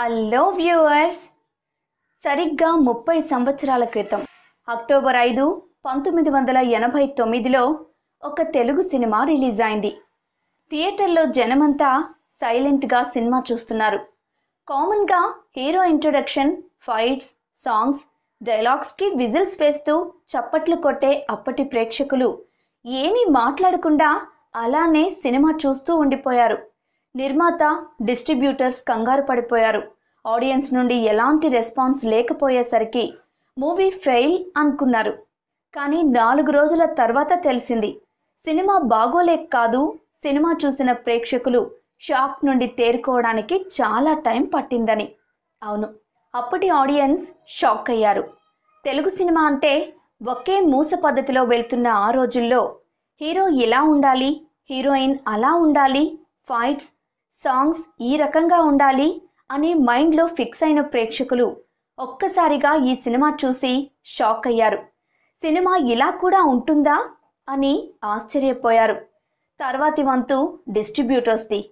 Hello viewers సరిగ్గా ముప్పై సంవత్సరాల క్రితం అక్టోబర్ ఐదు పంతొమ్మిది వందల ఎనభై తొమ్మిదిలో ఒక తెలుగు సినిమా రిలీజ్ అయింది. థియేటర్లో జనమంతా సైలెంట్గా సినిమా చూస్తున్నారు. కామన్గా హీరో ఇంట్రొడక్షన్ ఫైట్స్ సాంగ్స్ డైలాగ్స్కి విజిల్స్ వేస్తూ చప్పట్లు కొట్టే అప్పటి ప్రేక్షకులు ఏమీ మాట్లాడకుండా అలానే సినిమా చూస్తూ ఉండిపోయారు. నిర్మాత డిస్ట్రిబ్యూటర్స్ కంగారు పడిపోయారు. ఆడియన్స్ నుండి ఎలాంటి రెస్పాన్స్ లేకపోయేసరికి మూవీ ఫెయిల్ అనుకున్నారు. కానీ నాలుగు రోజుల తర్వాత తెలిసింది సినిమా బాగోలేక కాదు సినిమా చూసిన ప్రేక్షకులు షాక్ నుండి తేరుకోవడానికి చాలా టైం పట్టిందని. అవును అప్పటి ఆడియన్స్ షాక్ అయ్యారు. తెలుగు సినిమా అంటే ఒకే మూస పద్ధతిలో వెళ్తున్న ఆ రోజుల్లో హీరో ఇలా ఉండాలి హీరోయిన్ అలా ఉండాలి ఫైట్స్ సాంగ్స్ ఈ రకంగా ఉండాలి అని మైండ్లో ఫిక్స్ అయిన ప్రేక్షకులు ఒక్కసారిగా ఈ సినిమా చూసి షాక్ అయ్యారు. సినిమా ఇలా కూడా ఉంటుందా? అని ఆశ్చర్యపోయారు. తర్వాతి వంతు డిస్ట్రిబ్యూటర్స్ది.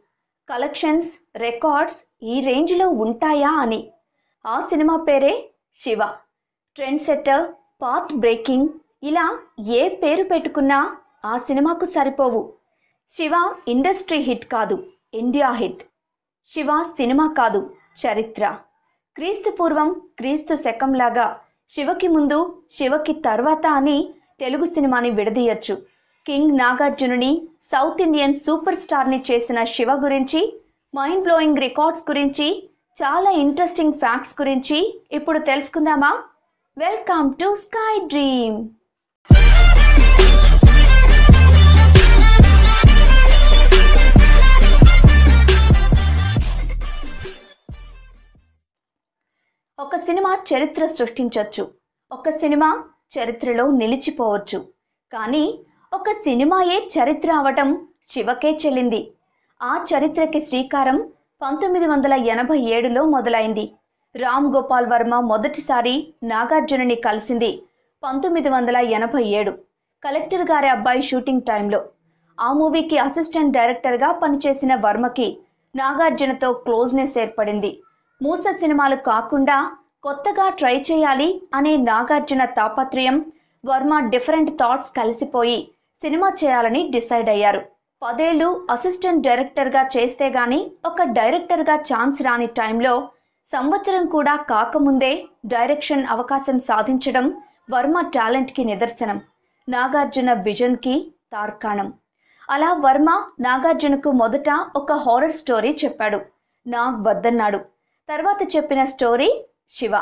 కలెక్షన్స్ రికార్డ్స్ ఈ రేంజ్లో ఉంటాయా అని. ఆ సినిమా పేరే Shiva. Trend setter path breaking ఇలా ఏ పేరు పెట్టుకున్నా ఆ సినిమాకు సరిపోవు. శివ ఇండస్ట్రీ హిట్ కాదు ఇండియా హిట్. శివ సినిమా కాదు చరిత్ర. క్రీస్తు పూర్వం క్రీస్తు శకంలాగా శివకి ముందు శివకి తర్వాత అని తెలుగు సినిమాని విడదీయచ్చు. కింగ్ నాగార్జునుని సౌత్ ఇండియన్ సూపర్ స్టార్ని చేసిన శివ గురించి మైండ్ బ్లోయింగ్ రికార్డ్స్ గురించి చాలా ఇంట్రెస్టింగ్ ఫ్యాక్ట్స్ గురించి ఇప్పుడు తెలుసుకుందామా? Welcome to Sky Dream. చరిత్ర సృష్టించవచ్చు ఒక సినిమా చరిత్రలో నిలిచిపోవచ్చు. కానీ ఒక సినిమాయే చరిత్ర అవటం శివకే చెల్లింది. ఆ చరిత్రకి శ్రీకారం పంతొమ్మిది వందల ఎనభై ఏడులో మొదలైంది. రామ్ గోపాల్ వర్మ మొదటిసారి నాగార్జునని కలిసింది పంతొమ్మిది వందల ఎనభై ఏడు. కలెక్టర్ గారి అబ్బాయి షూటింగ్ టైంలో. ఆ మూవీకి అసిస్టెంట్ డైరెక్టర్గా పనిచేసిన వర్మకి నాగార్జునతో క్లోజ్నెస్ ఏర్పడింది. మూస సినిమాలు కాకుండా కొత్తగా ట్రై చేయాలి అనే నాగార్జున తాపత్రయం వర్మ డిఫరెంట్ థాట్స్ కలిసిపోయి సినిమా చేయాలని డిసైడ్ అయ్యారు. పదేళ్ళు అసిస్టెంట్ డైరెక్టర్గా చేస్తే గాని ఒక డైరెక్టర్గా ఛాన్స్ రాని టైంలో సంవత్సరం కూడా కాకముందే డైరెక్షన్ అవకాశం సాధించడం వర్మ టాలెంట్కి నిదర్శనం. నాగార్జున విజన్కి తార్కాణం. అలా వర్మ నాగార్జునకు మొదట ఒక హారర్ స్టోరీ చెప్పాడు. నాగ్ వద్దన్నాడు. తర్వాత చెప్పిన story Shiva.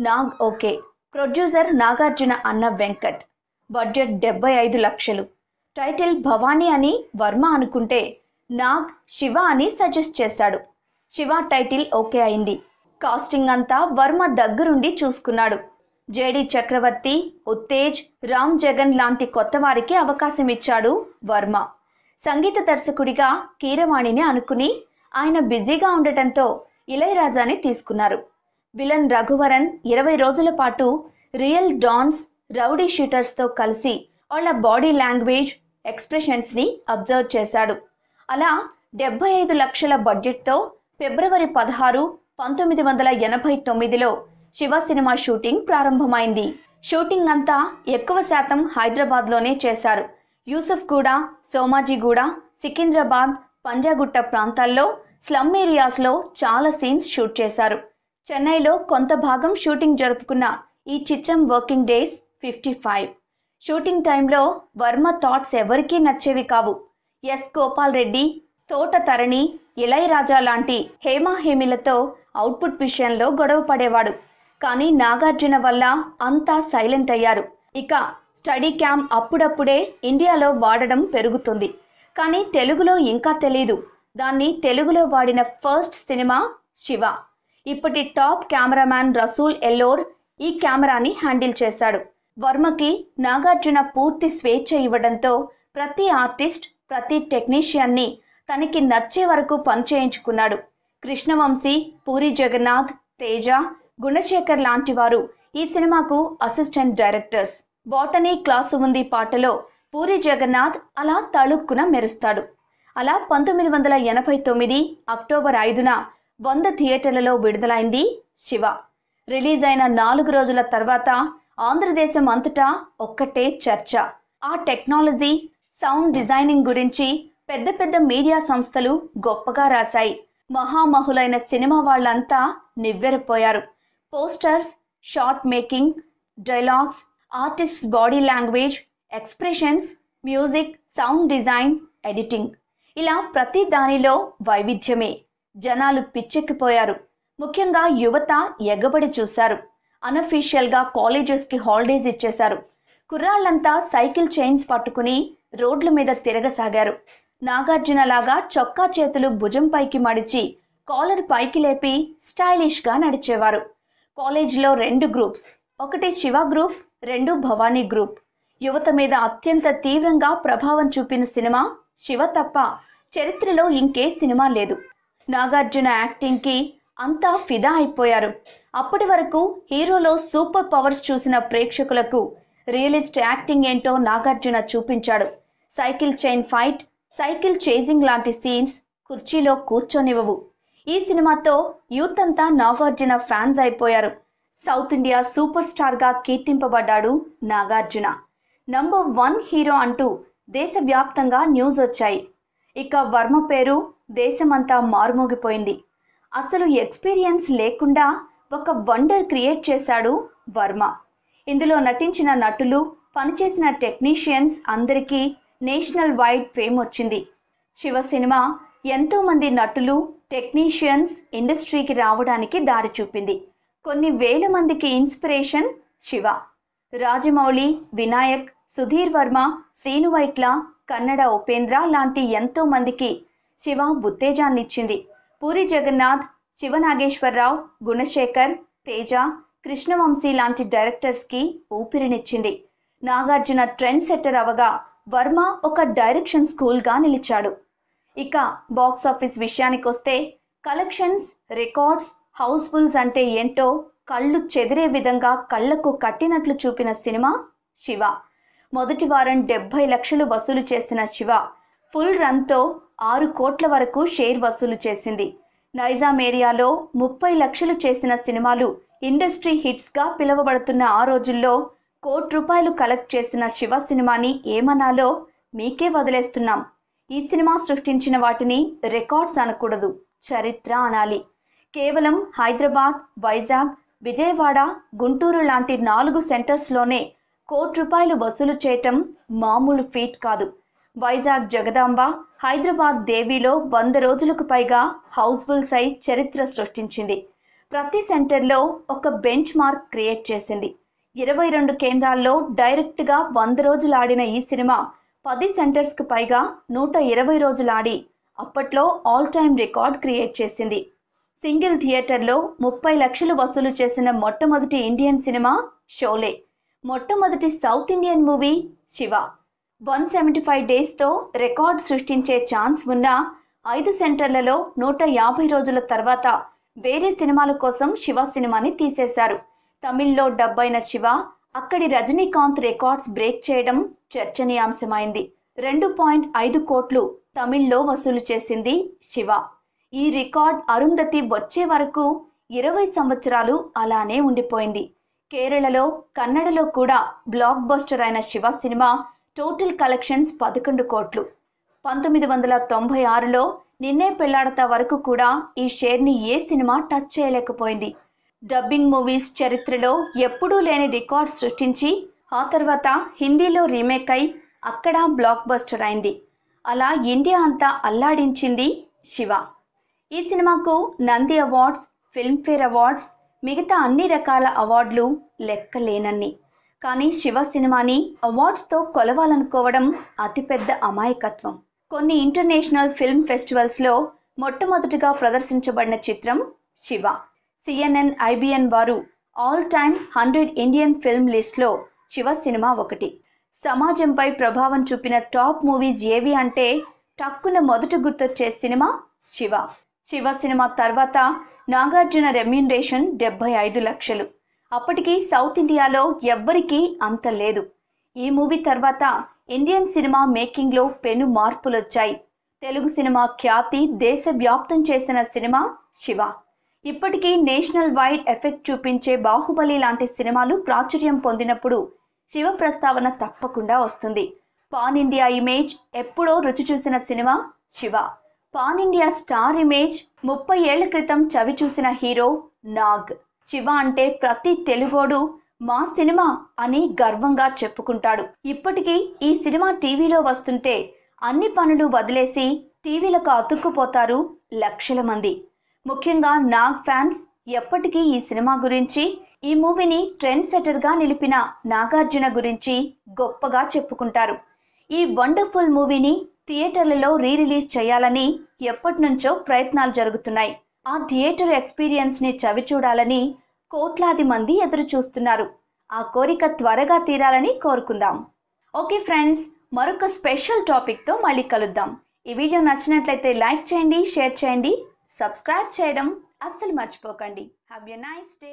Nag okay. Producer Nagarjuna అన్న వెంకట్. బడ్జెట్ డెబ్బై ఐదు లక్షలు. టైటిల్ భవానీ అని వర్మ అనుకుంటే నాగ్ శివ అని సజెస్ట్ చేశాడు. శివ టైటిల్ ఓకే అయింది. కాస్టింగ్ అంతా వర్మ దగ్గరుండి చూసుకున్నాడు. జేడి చక్రవర్తి ఉత్తేజ్ రామ్ జగన్ లాంటి కొత్త వారికి అవకాశం ఇచ్చాడు వర్మ. సంగీత దర్శకుడిగా కీరవాణిని అనుకుని ఆయన బిజీగా ఉండటంతో ఇళయరాజాని తీసుకున్నారు. విలన్ రఘువరన్ ఇరవై రోజుల పాటు రియల్ డాన్స్ రౌడీ షూటర్స్తో కలిసి వాళ్ళ బాడీ లాంగ్వేజ్ ఎక్స్ప్రెషన్స్ని అబ్జర్వ్ చేశాడు. అలా డెబ్బై ఐదు లక్షల బడ్జెట్తో ఫిబ్రవరి పదహారు పంతొమ్మిది వందల ఎనభై తొమ్మిదిలో శివ సినిమా షూటింగ్ ప్రారంభమైంది. షూటింగ్ అంతా ఎక్కువ శాతం హైదరాబాద్లోనే చేశారు. యూసఫ్గూడ సోమాజిగూడ సికింద్రాబాద్ పంజాగుట్ట ప్రాంతాల్లో స్లమ్ ఏరియాస్లో చాలా సీన్స్ షూట్ చేశారు. చెన్నైలో కొంత భాగం షూటింగ్ జరుపుకున్న ఈ చిత్రం working days fifty five. Shooting టైంలో వర్మ థాట్స్ ఎవరికీ నచ్చేవి కావు. ఎస్ గోపాల్ రెడ్డి తోట తరణి ఇళయరాజా లాంటి హేమాహేమిలతో అవుట్పుట్ విషయంలో గొడవ పడేవాడు. కానీ నాగార్జున వల్ల అంతా సైలెంట్ అయ్యారు. ఇక స్టడీ క్యామ్ అప్పుడప్పుడే ఇండియాలో వాడడం పెరుగుతుంది. కానీ తెలుగులో ఇంకా తెలీదు. దాన్ని తెలుగులో వాడిన ఫస్ట్ సినిమా శివ. ఇప్పటి టాప్ కెమెరామ్యాన్ రసూల్ ఎల్లోర్ ఈ కెమెరాని హ్యాండిల్ చేశాడు. వర్మకి నాగార్జున పూర్తి స్వేచ్ఛ ఇవ్వడంతో ప్రతి ఆర్టిస్ట్ ప్రతి టెక్నీషియన్ని తనకి నచ్చే వరకు పనిచేయించుకున్నాడు. కృష్ణవంశీ పూరి జగన్నాథ్ తేజ గుణశేఖర్ లాంటి వారు ఈ సినిమాకు అసిస్టెంట్ డైరెక్టర్స్. బాటనీ క్లాసు ఉంది పాటలో పూరి జగన్నాథ్ అలా తళుక్కున మెరుస్తాడు. అలా పంతొమ్మిది వందల ఎనభై తొమ్మిది అక్టోబర్ ఐదున వంద థియేటర్లలో విడుదలైంది శివ. రిలీజ్ అయిన నాలుగు రోజుల తర్వాత ఆంధ్రదేశం అంతటా ఒక్కటే చర్చ. ఆ టెక్నాలజీ సౌండ్ డిజైనింగ్ గురించి పెద్ద పెద్ద మీడియా సంస్థలు గొప్పగా రాశాయి. మహామహులైన సినిమా వాళ్ళంతా నివ్వెరపోయారు. Posters short making dialogues artist body language expressions music sound design editing. ఇలా ప్రతి దానిలో వైవిధ్యమే. జనాలు పిచ్చెక్కిపోయారు. ముఖ్యంగా యువత ఎగబడి చూశారు. అనఫీషియల్గా కాలేజెస్కి హాలిడేస్ ఇచ్చేశారు. కుర్రాళ్ళంతా సైకిల్ చైన్స్ పట్టుకుని రోడ్ల మీద తిరగసాగారు. నాగార్జునలాగా చొక్కా చేతులు భుజం పైకి మడిచి కాలర్ పైకి లేపి స్టైలిష్గా నడిచేవారు. కాలేజీలో రెండు గ్రూప్స్ ఒకటి శివ గ్రూప్ రెండు భవానీ గ్రూప్. యువత మీద అత్యంత తీవ్రంగా ప్రభావం చూపిన సినిమా శివ తప్ప చరిత్రలో ఇంకే సినిమా లేదు. నాగార్జున యాక్టింగ్కి అంతా ఫిదా అయిపోయారు. అప్పటి వరకు హీరోలో సూపర్ పవర్స్ చూసిన ప్రేక్షకులకు రియలిస్ట్ యాక్టింగ్ ఏంటో నాగార్జున చూపించాడు. Cycle chain fight cycle chasing లాంటి సీన్స్ కుర్చీలో కూర్చొనివ్వవు. ఈ సినిమాతో యూత్ అంతా నాగార్జున ఫ్యాన్స్ అయిపోయారు. సౌత్ ఇండియా సూపర్ స్టార్గా కీర్తింపబడ్డాడు నాగార్జున. నంబర్ వన్ హీరో అంటూ దేశవ్యాప్తంగా న్యూస్ వచ్చాయి. ఇక వర్మ పేరు దేశమంతా మారుమోగిపోయింది. అసలు ఎక్స్పీరియన్స్ లేకుండా ఒక వండర్ క్రియేట్ చేశాడు వర్మ. ఇందులో నటించిన నటులు పనిచేసిన టెక్నీషియన్స్ అందరికీ నేషనల్ వైడ్ ఫేమ్ వచ్చింది. శివ సినిమా ఎంతోమంది నటులు టెక్నీషియన్స్ ఇండస్ట్రీకి రావడానికి దారి చూపింది. కొన్ని వేల మందికి ఇన్స్పిరేషన్ శివ. రాజమౌళి వినాయక్ సుధీర్ వర్మ శ్రీనువైట్ల కన్నడ ఉపేంద్ర లాంటి ఎంతోమందికి శివ ఉత్తేజాన్నిచ్చింది. పూరి జగన్నాథ్ శివనాగేశ్వరరావు గుణశేఖర్ తేజ కృష్ణవంశీ లాంటి డైరెక్టర్స్కి ఊపిరినిచ్చింది. నాగార్జున ట్రెండ్ సెట్టర్ అవగా వర్మ ఒక డైరెక్షన్ స్కూల్గా నిలిచాడు. ఇక బాక్స్ ఆఫీస్ విషయానికొస్తే కలెక్షన్స్ రికార్డ్స్ హౌస్ఫుల్స్ అంటే ఏంటో కళ్ళు చెదిరే విధంగా కళ్ళకు కట్టినట్లు చూపిన సినిమా శివ. మొదటి వారం డెబ్బై లక్షలు వసూలు చేసిన శివ ఫుల్ రన్తో ఆరు కోట్ల వరకు షేర్ వసూలు చేసింది. నైజాం ఏరియాలో ముప్పై లక్షలు చేసిన సినిమాలు ఇండస్ట్రీ హిట్స్గా పిలువబడుతున్న ఆ రోజుల్లో కోటి రూపాయలు కలెక్ట్ చేసిన శివ సినిమాని ఏమనాలో మీకే వదిలేస్తున్నాం. ఈ సినిమా సృష్టించిన వాటిని రికార్డ్స్ అనకూడదు చరిత్ర అనాలి. కేవలం హైదరాబాద్ వైజాగ్ విజయవాడ గుంటూరు లాంటి నాలుగు సెంటర్స్లోనే కోటి రూపాయలు వసూలు చేయటం మామూలు ఫీట్ కాదు. వైజాగ్ జగదాంబ హైదరాబాద్ దేవిలో వంద రోజులకు పైగా హౌస్ఫుల్ సై చరిత్ర సృష్టించింది. ప్రతి సెంటర్లో ఒక బెంచ్ మార్క్ క్రియేట్ చేసింది. ఇరవై రెండు కేంద్రాల్లో డైరెక్ట్గా వంద రోజులు ఆడిన ఈ సినిమా పది సెంటర్స్కు పైగా నూట ఇరవై రోజులు ఆడి అప్పట్లో ఆల్ టైమ్ రికార్డ్ క్రియేట్ చేసింది. సింగిల్ థియేటర్లో ముప్పై లక్షలు వసూలు చేసిన మొట్టమొదటి ఇండియన్ సినిమా షోలే. మొట్టమొదటి south Indian movie Shiva. One seventy five డేస్తో record సృష్టించే ఛాన్స్ ఉన్న ఐదు సెంటర్లలో నూట యాభై రోజుల తర్వాత వేరే సినిమాల కోసం శివ సినిమాని తీసేశారు. తమిళ్ళో డబ్బైన శివ అక్కడి రజనీకాంత్ రికార్డ్స్ బ్రేక్ చేయడం చర్చనీయాంశమైంది. రెండు పాయింట్ ఐదు కోట్లు తమిళ్ళో వసూలు చేసింది శివ. ఈ రికార్డ్ అరుంధతి వచ్చే వరకు ఇరవై సంవత్సరాలు అలానే ఉండిపోయింది. కేరళలో కన్నడలో కూడా బ్లాక్ బస్టర్ అయిన శివ సినిమా టోటల్ కలెక్షన్స్ పదకొండు కోట్లు. పంతొమ్మిది వందల తొంభై ఆరులో నిన్నే పెళ్ళాడతా వరకు కూడా ఈ షేర్ని ఏ సినిమా టచ్ చేయలేకపోయింది. డబ్బింగ్ మూవీస్ చరిత్రలో ఎప్పుడూ లేని రికార్డ్ సృష్టించి ఆ తర్వాత హిందీలో రీమేక్ అయి అక్కడ బ్లాక్ బస్టర్ అయింది. అలా ఇండియా అంతా అల్లాడించింది శివ. ఈ సినిమాకు నంది అవార్డ్స్ ఫిల్మ్ఫేర్ అవార్డ్స్ మిగతా అన్ని రకాల అవార్డులు లెక్కలేనన్ని. కానీ శివ సినిమాని అవార్డ్స్తో కొలవాలనుకోవడం అతిపెద్ద అమాయకత్వం. కొన్ని ఇంటర్నేషనల్ ఫిల్మ్ ఫెస్టివల్స్లో మొట్టమొదటిగా ప్రదర్శించబడిన చిత్రం శివ. సిఎన్ఎన్ ఐబిఎన్ వారు all time hundred Indian film లిస్ట్లో శివ సినిమా ఒకటి. సమాజంపై ప్రభావం చూపిన టాప్ మూవీస్ ఏవి అంటే టక్కున మొదట గుర్తొచ్చే సినిమా శివ. శివ సినిమా తర్వాత నాగార్జున రెమ్యూనరేషన్ డెబ్బై ఐదు లక్షలు. అప్పటికి సౌత్ ఇండియాలో ఎవ్వరికీ అంత లేదు. ఈ మూవీ తర్వాత ఇండియన్ సినిమా మేకింగ్లో పెను మార్పులొచ్చాయి. తెలుగు సినిమా ఖ్యాతి దేశవ్యాప్తం చేసిన సినిమా శివ. ఇప్పటికీ నేషనల్ వైడ్ ఎఫెక్ట్ చూపించే బాహుబలి లాంటి సినిమాలు ప్రాచుర్యం పొందినప్పుడు శివ ప్రస్తావన తప్పకుండా వస్తుంది. పాన్ ఇండియా ఇమేజ్ ఎప్పుడో రుచి చూసిన cinema Shiva. Pan India star image ముప్పై ఏళ్ళ క్రితం చవి చూసిన హీరో నాగ్. శివ అంటే ప్రతి తెలుగోడు మా సినిమా అని గర్వంగా చెప్పుకుంటాడు. ఇప్పటికీ ఈ సినిమా టీవీలో వస్తుంటే అన్ని పనులు వదిలేసి టీవీలకు అతుక్కుపోతారు లక్షల మంది. ముఖ్యంగా నాగ్ ఫ్యాన్స్ ఎప్పటికీ ఈ సినిమా గురించి ఈ మూవీని ట్రెండ్ సెటర్గా నిలిపిన నాగార్జున గురించి గొప్పగా చెప్పుకుంటారు. ఈ వండర్ఫుల్ మూవీని థియేటర్లలో రీ రిలీజ్ చేయాలని ఎప్పటినుంచో ప్రయత్నాలు జరుగుతున్నాయి. ఆ థియేటర్ ఎక్స్పీరియన్స్ని చవి చూడాలని కోట్లాది మంది ఎదురు చూస్తున్నారు ఆ కోరిక త్వరగా తీరాలని కోరుకుందాం. ఓకే ఫ్రెండ్స్ మరొక స్పెషల్ టాపిక్తో మళ్ళీ కలుద్దాం. ఈ వీడియో నచ్చినట్లయితే లైక్ చేయండి షేర్ చేయండి సబ్స్క్రైబ్ చేయడం అస్సలు మర్చిపోకండి. Have a nice day